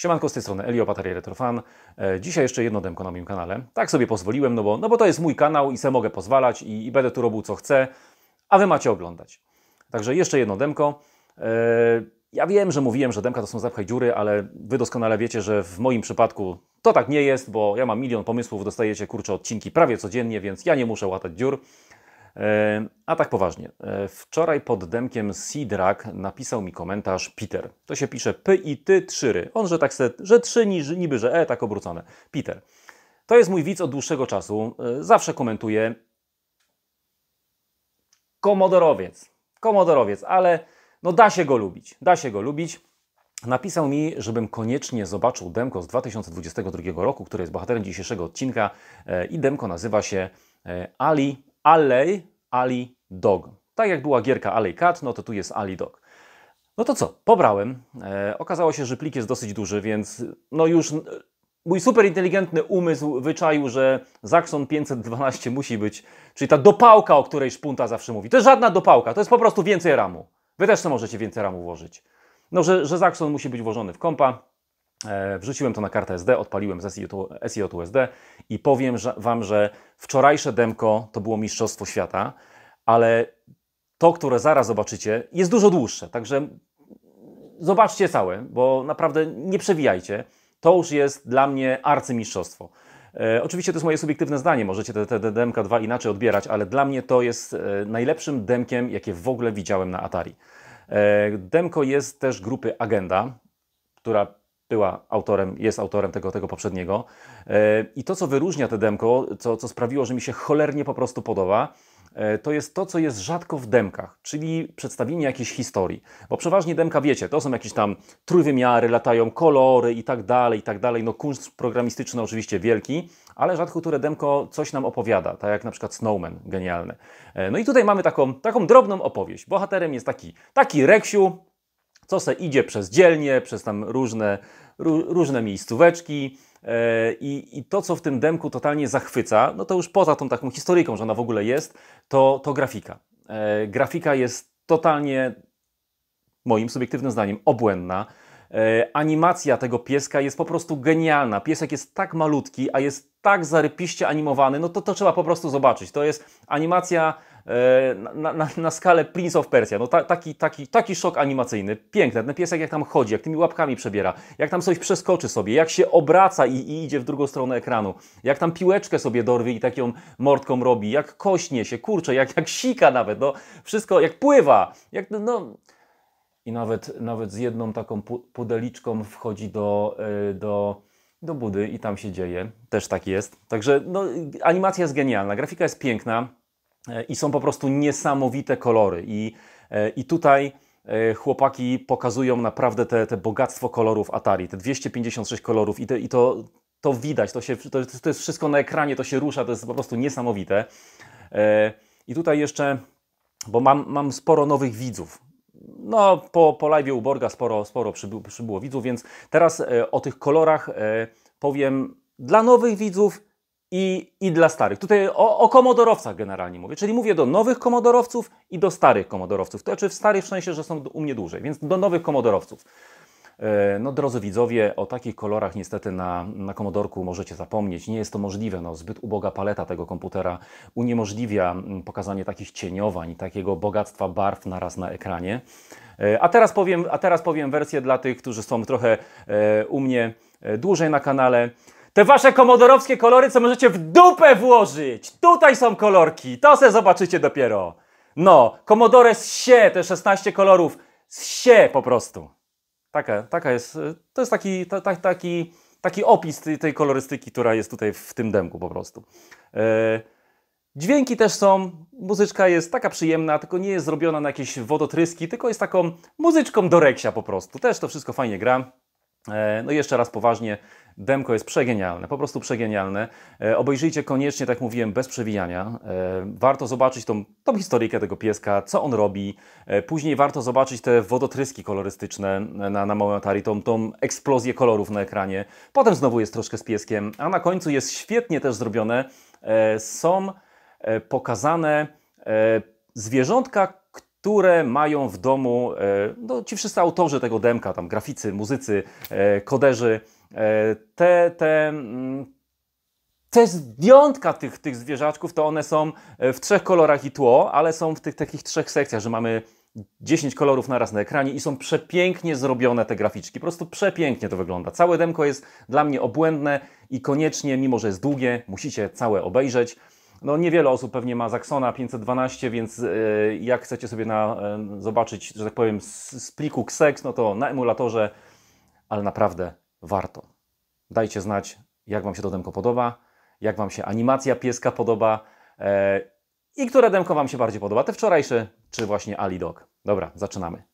Siemanko z tej strony Elio Bateria Retrofan. E, Dzisiaj jeszcze jedno demko na moim kanale. Tak sobie pozwoliłem, no bo, no bo to jest mój kanał i se mogę pozwalać i, i będę tu robił co chcę, a Wy macie oglądać. Także jeszcze jedno demko. E, Ja wiem, że mówiłem, że demka to są zapchaj dziury, ale Wy doskonale wiecie, że w moim przypadku to tak nie jest, bo ja mam milion pomysłów, dostajecie kurcze odcinki prawie codziennie, więc ja nie muszę łatać dziur. E, A tak poważnie. E, Wczoraj pod demkiem Sidrak napisał mi komentarz Peter. To się pisze P i ty trzyry. On, że tak se, że trzy niż, niby, że e, tak obrócone. Peter. To jest mój widz od dłuższego czasu. E, Zawsze komentuje. Komodorowiec. Komodorowiec, ale no da się go lubić. Da się go lubić. Napisał mi, żebym koniecznie zobaczył demko z 2022 roku, które jest bohaterem dzisiejszego odcinka i demko nazywa się Ali Alley Ali Dog. Tak jak była gierka Alley Cat, no to tu jest Ali Dog. No to co, pobrałem. E, okazało się, że plik jest dosyć duży, więc no już e, mój super inteligentny umysł wyczaił, że Zaxxon 512 musi być, czyli ta dopałka, o której szpunta zawsze mówi. To jest żadna dopałka, to jest po prostu więcej ramu. Wy też możecie więcej ramu włożyć. No, że, że Zaxxon musi być włożony w kompa. E, wrzuciłem to na kartę SD, odpaliłem z SIOT USD i powiem Wam, że wczorajsze demko to było Mistrzostwo Świata, ale to, które zaraz zobaczycie, jest dużo dłuższe. Także zobaczcie całe, bo naprawdę nie przewijajcie. To już jest dla mnie arcymistrzostwo. E, oczywiście to jest moje subiektywne zdanie, możecie te, te, te demka dwa inaczej odbierać, ale dla mnie to jest e, najlepszym demkiem, jakie w ogóle widziałem na Atari. E, demko jest też grupy Agenda, która była autorem, jest autorem tego, tego poprzedniego. E, I to, co wyróżnia te demko, co, co sprawiło, że mi się cholernie po prostu podoba, e, to jest to, co jest rzadko w demkach, czyli przedstawienie jakiejś historii. Bo przeważnie demka, wiecie, to są jakieś tam trójwymiary, latają kolory i tak dalej, i tak dalej. No kunszt programistyczny oczywiście wielki, ale rzadko które demko coś nam opowiada, tak jak na przykład Snowman, genialny. E, No i tutaj mamy taką, taką drobną opowieść. Bohaterem jest taki, taki Reksiu, co se idzie przez dzielnie, przez tam różne, ró, różne miejscóweczki e, i, i to, co w tym demku totalnie zachwyca, no to już poza tą taką historyjką, że ona w ogóle jest, to, to grafika. E, grafika jest totalnie, moim subiektywnym zdaniem, obłędna. E, animacja tego pieska jest po prostu genialna. Piesek jest tak malutki, a jest tak zarypiście animowany, no to to trzeba po prostu zobaczyć. To jest animacja na, na, na skalę Prince of Persia. No ta, taki, taki, taki szok animacyjny. Piękne. Ten piesek jak tam chodzi, jak tymi łapkami przebiera, jak tam coś przeskoczy sobie, jak się obraca i, i idzie w drugą stronę ekranu, jak tam piłeczkę sobie dorwie i taką mordką robi, jak kośnie się, kurcze, jak, jak sika nawet, no wszystko, jak pływa, jak no... I nawet, nawet z jedną taką pu- pudeliczką wchodzi do, y, do, do budy i tam się dzieje. Też tak jest. Także no, animacja jest genialna, grafika jest piękna e, i są po prostu niesamowite kolory. I, e, i tutaj e, chłopaki pokazują naprawdę te, te bogactwo kolorów Atari, te 256 kolorów i, te, i to, to widać, to, się, to, to jest wszystko na ekranie, to się rusza, to jest po prostu niesamowite. E, I tutaj jeszcze, bo mam, mam sporo nowych widzów, no, po, po live u Borga sporo, sporo przybyło, przybyło widzów, więc teraz e, o tych kolorach e, powiem dla nowych widzów i, i dla starych. Tutaj o, o komodorowcach generalnie mówię, czyli mówię do nowych komodorowców i do starych komodorowców. To znaczy w starych w sensie, że są u mnie dłużej, więc do nowych komodorowców. E, No, drodzy widzowie, o takich kolorach niestety na, na Commodorku możecie zapomnieć. Nie jest to możliwe. No, zbyt uboga paleta tego komputera uniemożliwia mm, pokazanie takich cieniowań, takiego bogactwa barw naraz na ekranie. E, A teraz powiem, a teraz powiem wersję dla tych, którzy są trochę e, u mnie dłużej na kanale. Te wasze komodorowskie kolory, co możecie w dupę włożyć. Tutaj są kolorki. To se zobaczycie dopiero. No, Commodore z sie, te 16 kolorów. Z sie po prostu. Taka, taka jest, y, to jest taki, ta, ta, taki, taki opis tej, tej kolorystyki, która jest tutaj w tym demku po prostu. E, dźwięki też są, muzyczka jest taka przyjemna, tylko nie jest zrobiona na jakieś wodotryski, tylko jest taką muzyczką do reksia po prostu. Też to wszystko fajnie gra. E, No i jeszcze raz poważnie, demko jest przegenialne, po prostu przegenialne. E, Obejrzyjcie koniecznie, tak jak mówiłem, bez przewijania. E, Warto zobaczyć tą, tą historyjkę tego pieska, co on robi. Później warto zobaczyć te wodotryski kolorystyczne na, na małym Atari, tą, tą eksplozję kolorów na ekranie. Potem znowu jest troszkę z pieskiem, a na końcu jest świetnie też zrobione. Są pokazane zwierzątka, które mają w domu e, no, ci wszyscy autorzy tego demka, tam graficy, muzycy, e, koderzy, e, te, te, mm, te zdjątka tych, tych zwierzaczków, to one są w trzech kolorach i tło, ale są w tych takich trzech sekcjach, że mamy 10 kolorów naraz na ekranie i są przepięknie zrobione te graficzki. Po prostu przepięknie to wygląda. Całe demko jest dla mnie obłędne i koniecznie, mimo że jest długie, musicie całe obejrzeć. No niewiele osób pewnie ma Zaxona 512, więc yy, jak chcecie sobie na, yy, zobaczyć, że tak powiem, z, pliku KSEX, no to na emulatorze, ale naprawdę warto. Dajcie znać, jak Wam się to demko podoba, jak Wam się animacja pieska podoba yy, i które demko Wam się bardziej podoba, te wczorajsze czy właśnie Ali Dog. Dobra, zaczynamy.